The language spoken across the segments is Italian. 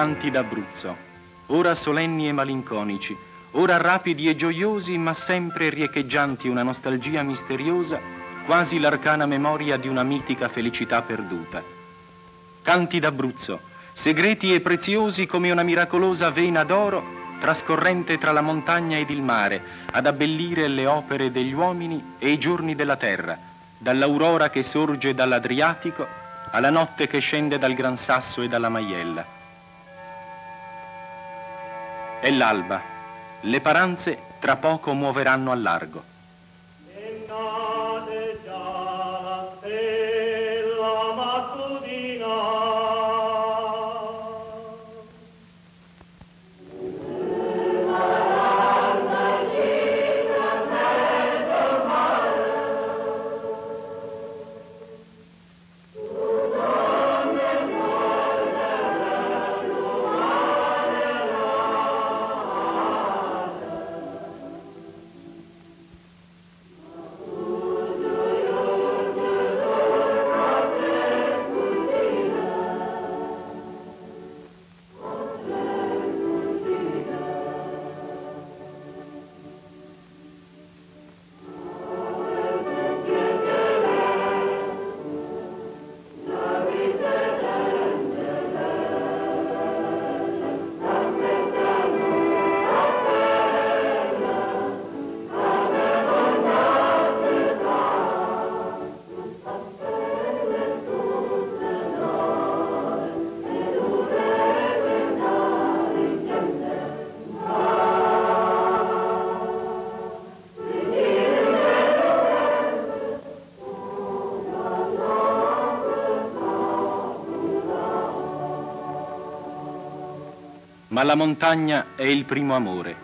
canti d'Abruzzo, ora solenni e malinconici, ora rapidi e gioiosi, ma sempre riecheggianti una nostalgia misteriosa, quasi l'arcana memoria di una mitica felicità perduta. Canti d'Abruzzo, segreti e preziosi come una miracolosa vena d'oro, trascorrente tra la montagna ed il mare, ad abbellire le opere degli uomini e i giorni della terra, dall'aurora che sorge dall'Adriatico alla notte che scende dal Gran Sasso e dalla Maiella. È l'alba, le paranze tra poco muoveranno al largo. Ma la montagna è il primo amore.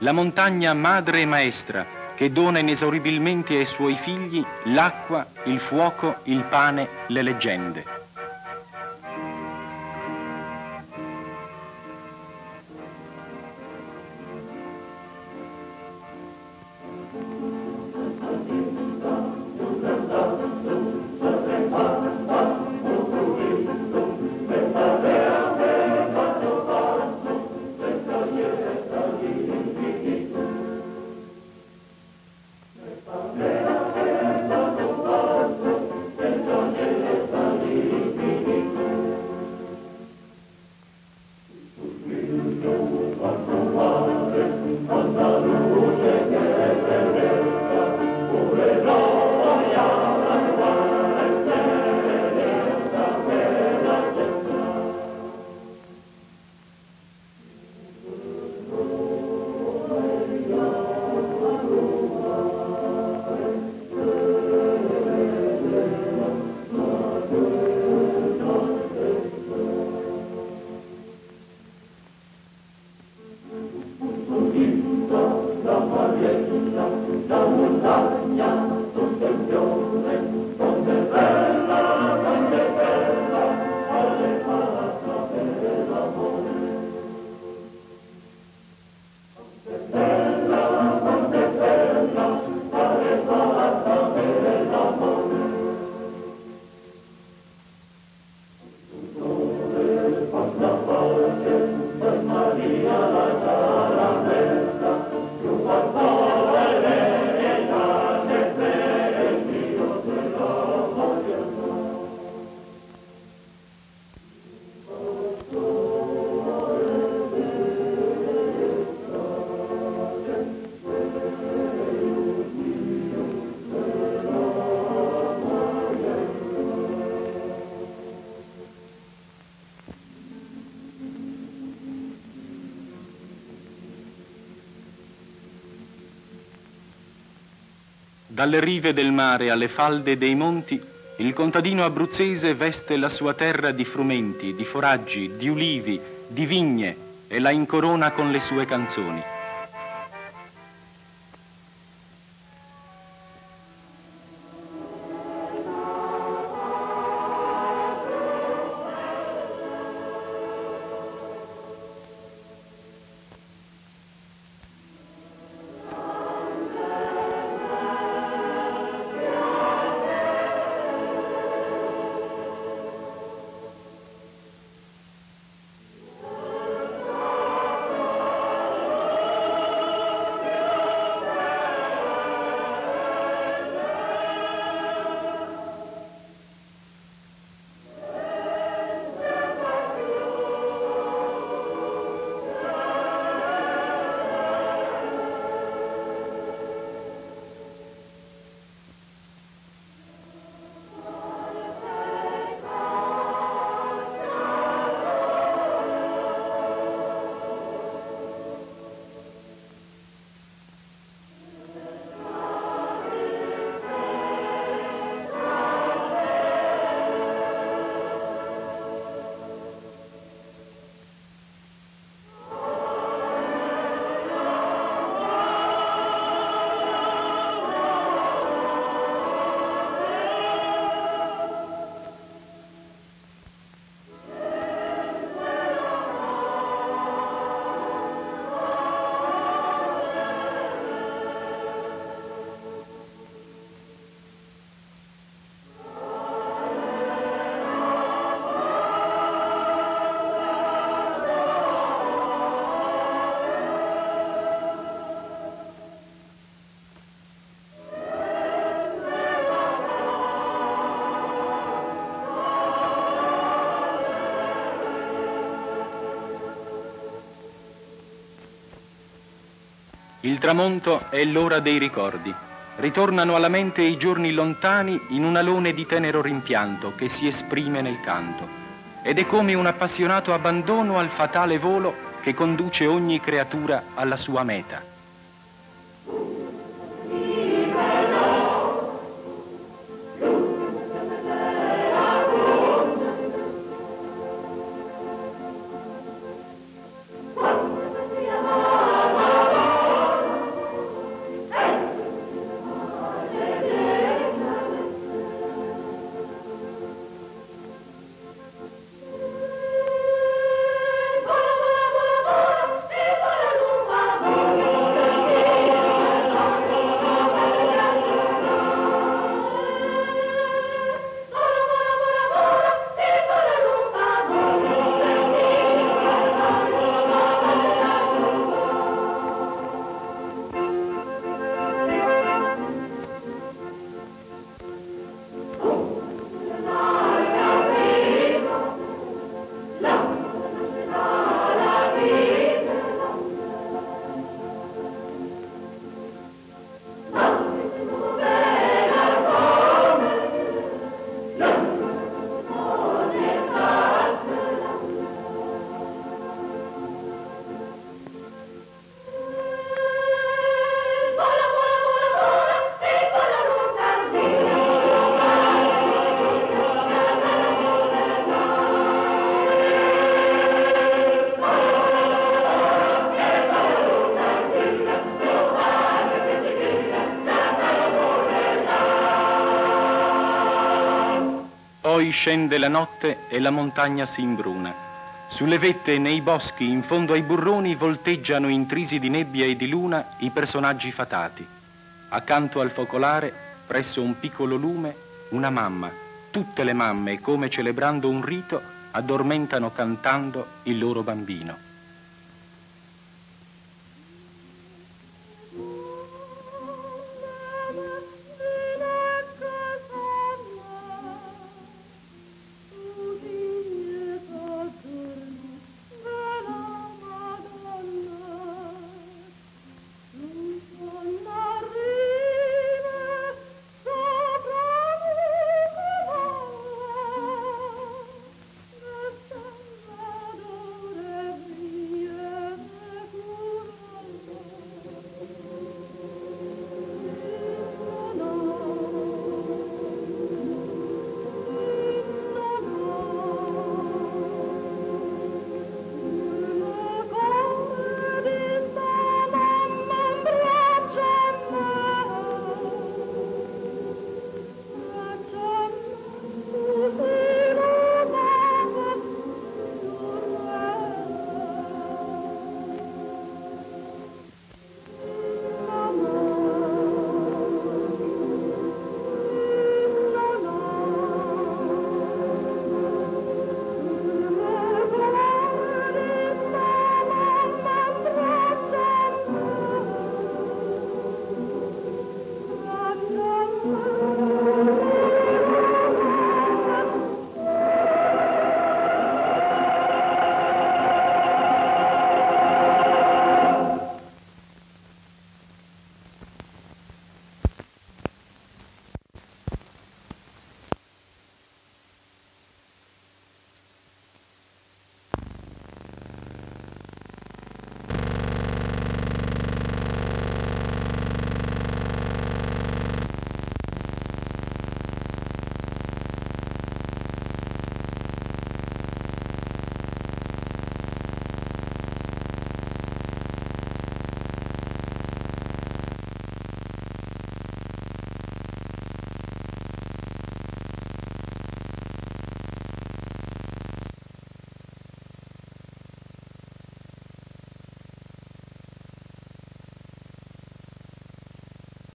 La montagna madre e maestra che dona inesauribilmente ai suoi figli l'acqua, il fuoco, il pane, le leggende. Dalle rive del mare alle falde dei monti, il contadino abruzzese veste la sua terra di frumenti, di foraggi, di ulivi, di vigne e la incorona con le sue canzoni. Il tramonto è l'ora dei ricordi. Ritornano alla mente i giorni lontani in un alone di tenero rimpianto che si esprime nel canto. Ed è come un appassionato abbandono al fatale volo che conduce ogni creatura alla sua meta. Scende la notte e la montagna si imbruna. Sulle vette e nei boschi, in fondo ai burroni, volteggiano intrisi di nebbia e di luna i personaggi fatati. Accanto al focolare, presso un piccolo lume, una mamma. Tutte le mamme, come celebrando un rito, addormentano cantando il loro bambino.